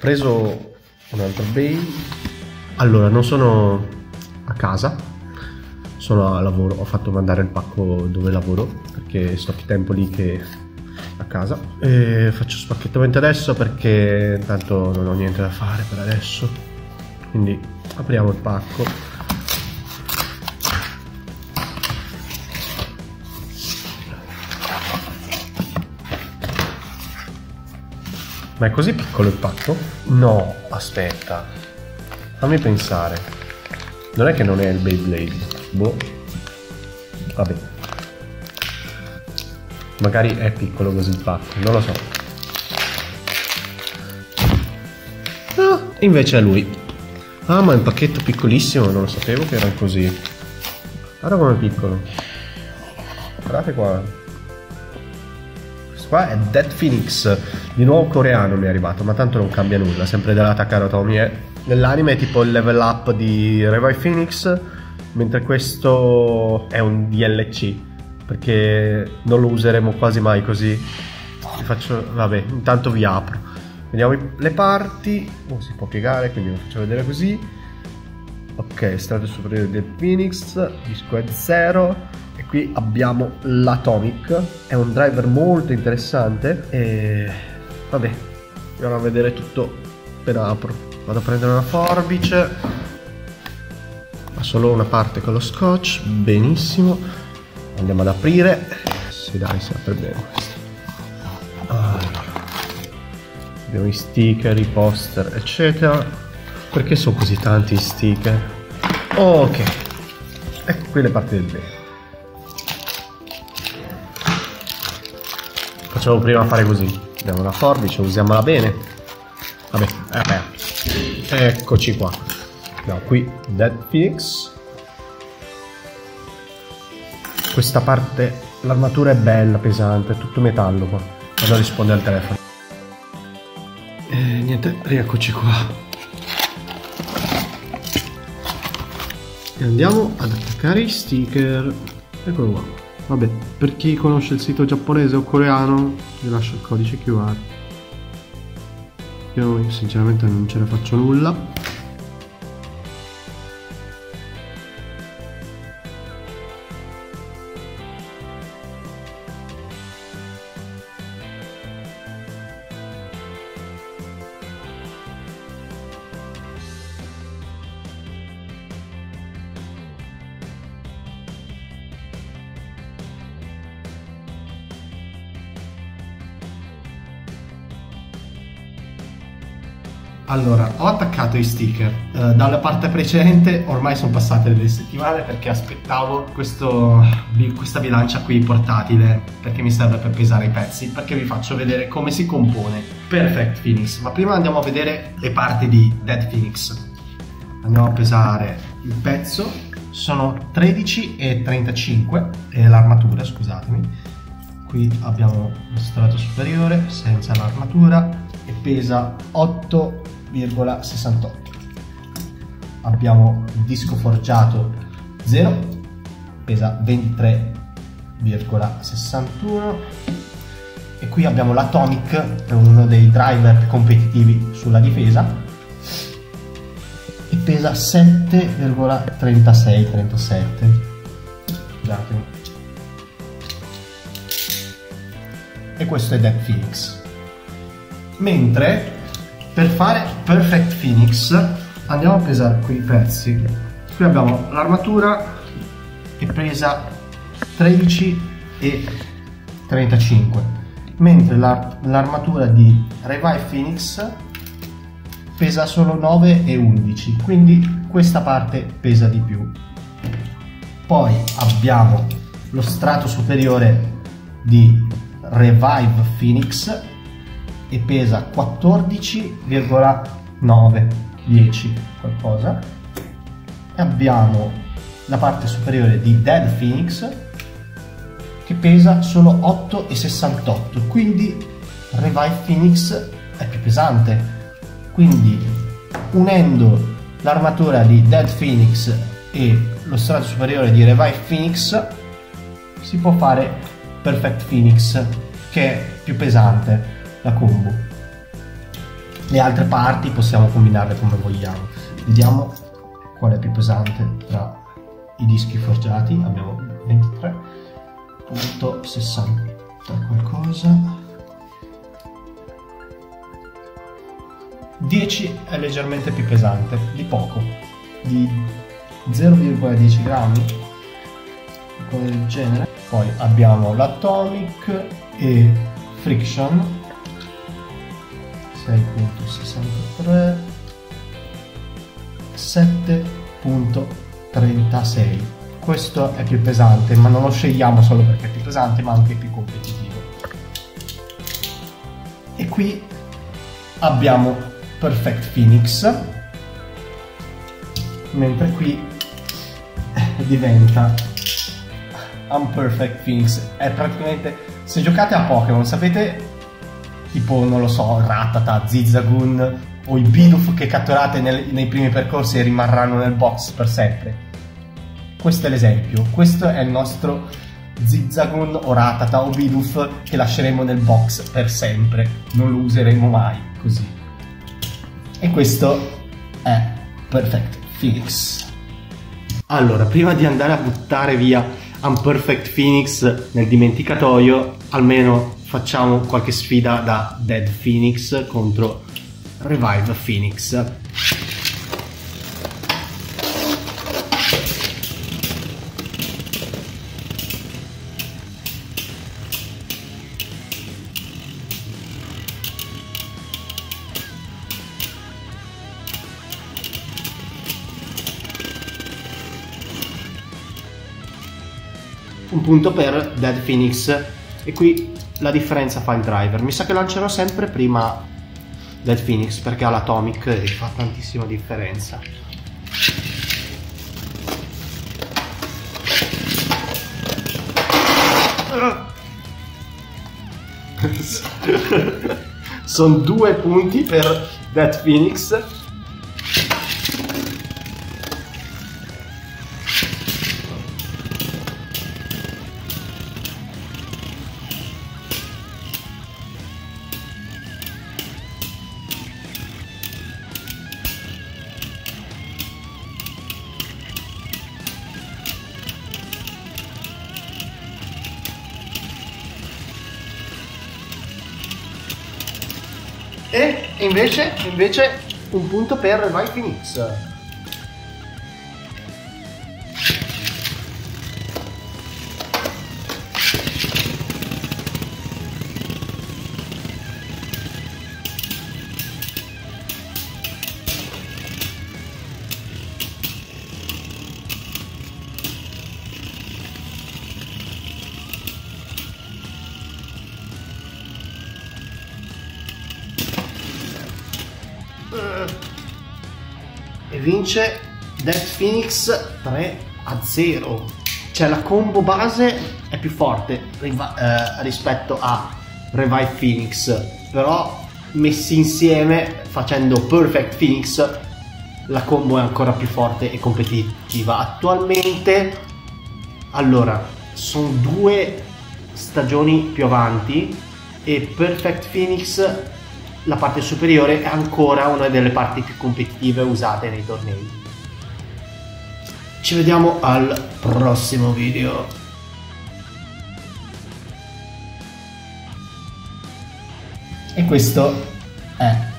preso un altro bay. Allora, non sono a casa, sono a lavoro. Ho fatto mandare il pacco dove lavoro perché sto più tempo lì che a casa. E faccio spacchettamento adesso perché intanto non ho niente da fare per adesso. Quindi apriamo il pacco. Ma è così piccolo il pacco? No, aspetta. Fammi pensare. Non è che non è il Beyblade. Boh. Vabbè. Magari è piccolo così il pacco, non lo so. Ah, invece è lui. Ah, ma è un pacchetto piccolissimo, non lo sapevo che era così. Guarda com'è piccolo. Guardate qua qua è Dead Phoenix, di nuovo coreano mi è arrivato, ma tanto non cambia nulla, sempre della Takara. È, nell'anime è tipo il level up di Revive Phoenix, mentre questo è un DLC, perché non lo useremo quasi mai così. Vi faccio, vabbè, intanto vi apro. Vediamo le parti, oh, si può piegare, quindi lo faccio vedere così. Ok, strato superiore del Phoenix, disco è 0 qui abbiamo l'Atomic, è un driver molto interessante e vabbè, andiamo a vedere tutto appena apro. Vado a prendere una forbice, ha solo una parte con lo scotch, benissimo. Andiamo ad aprire, sì dai, si apre bene questo. Abbiamo i sticker, i poster, eccetera. Perché sono così tanti sticker? Ok, ecco qui le parti del bene. Facciamo prima fare così. Abbiamo la forbice, usiamola bene. Vabbè, è aperto. Eccoci qua. Abbiamo qui Dead Phoenix. Questa parte, l'armatura è bella, pesante, è tutto metallo qua. Vado a rispondere al telefono. E niente, rieccoci qua. E andiamo ad attaccare i sticker. Eccolo qua. Vabbè, per chi conosce il sito giapponese o coreano, vi lascio il codice QR. Io sinceramente non ce ne faccio nulla. Allora, ho attaccato i sticker. Uh, dalla parte precedente ormai sono passate delle settimane perché aspettavo questo, questa bilancia qui portatile perché mi serve per pesare i pezzi, perché vi faccio vedere come si compone Perfect Phoenix. Ma prima andiamo a vedere le parti di Dead Phoenix. Andiamo a pesare il pezzo. Sono 13 e 35 e l'armatura, scusatemi. Qui abbiamo lo strato superiore senza l'armatura e pesa 8 0,68 abbiamo il disco forgiato 0 pesa 23,61 e qui abbiamo l'Atomic uno dei driver competitivi sulla difesa. E pesa 7,36 37 scusatemi e questo è Dead Phoenix. Mentre per fare Perfect Phoenix andiamo a pesare qui i pezzi. Qui abbiamo l'armatura che pesa 13 e 35, mentre l'armatura di Revive Phoenix pesa solo 9 e 11, quindi questa parte pesa di più. Poi abbiamo lo strato superiore di Revive Phoenix e pesa 14,9 10 qualcosa. E abbiamo la parte superiore di Dead Phoenix che pesa solo 8,68 quindi Revive Phoenix è più pesante. Quindi unendo l'armatura di Dead Phoenix e lo strato superiore di Revive Phoenix si può fare Perfect Phoenix che è più pesante la combo. le altre parti possiamo combinarle come vogliamo. Vediamo qual è più pesante tra i dischi forgiati. Abbiamo 23.60 qualcosa. 10 è leggermente più pesante, di poco, di 0,10 grammi, qualcosa del genere. Poi abbiamo l'Atomic e Friction 6.63 7.36 questo è più pesante ma non lo scegliamo solo perché è più pesante ma anche più competitivo. E qui abbiamo Perfect Phoenix mentre qui diventa Unperfect Phoenix. È praticamente se giocate a Pokémon sapete tipo, non lo so, Ratata, Zizzagoon o i Bidoof che catturate nel, nei primi percorsi e rimarranno nel box per sempre. Questo è l'esempio, questo è il nostro Zizzagoon o Ratata o Bidoof che lasceremo nel box per sempre, non lo useremo mai così. E questo è Perfect Phoenix. Allora, prima di andare a buttare via Unperfect Phoenix nel dimenticatoio, almeno facciamo qualche sfida da Dead Phoenix contro Revive Phoenix. un punto per Dead Phoenix e qui la differenza fa il driver. Mi sa che lancerò sempre prima Dead Phoenix perché ha l'Atomic e fa tantissima differenza. Sono due punti per Dead Phoenix E invece, invece un punto per Vai Phoenix. Vince Death Phoenix 3 a 0 cioè la combo base è più forte eh, rispetto a Revive Phoenix però messi insieme facendo Perfect Phoenix la combo è ancora più forte e competitiva. Attualmente allora sono due stagioni più avanti e Perfect Phoenix la parte superiore è ancora una delle parti più competitive usate nei tornei. Ci vediamo al prossimo video. E questo è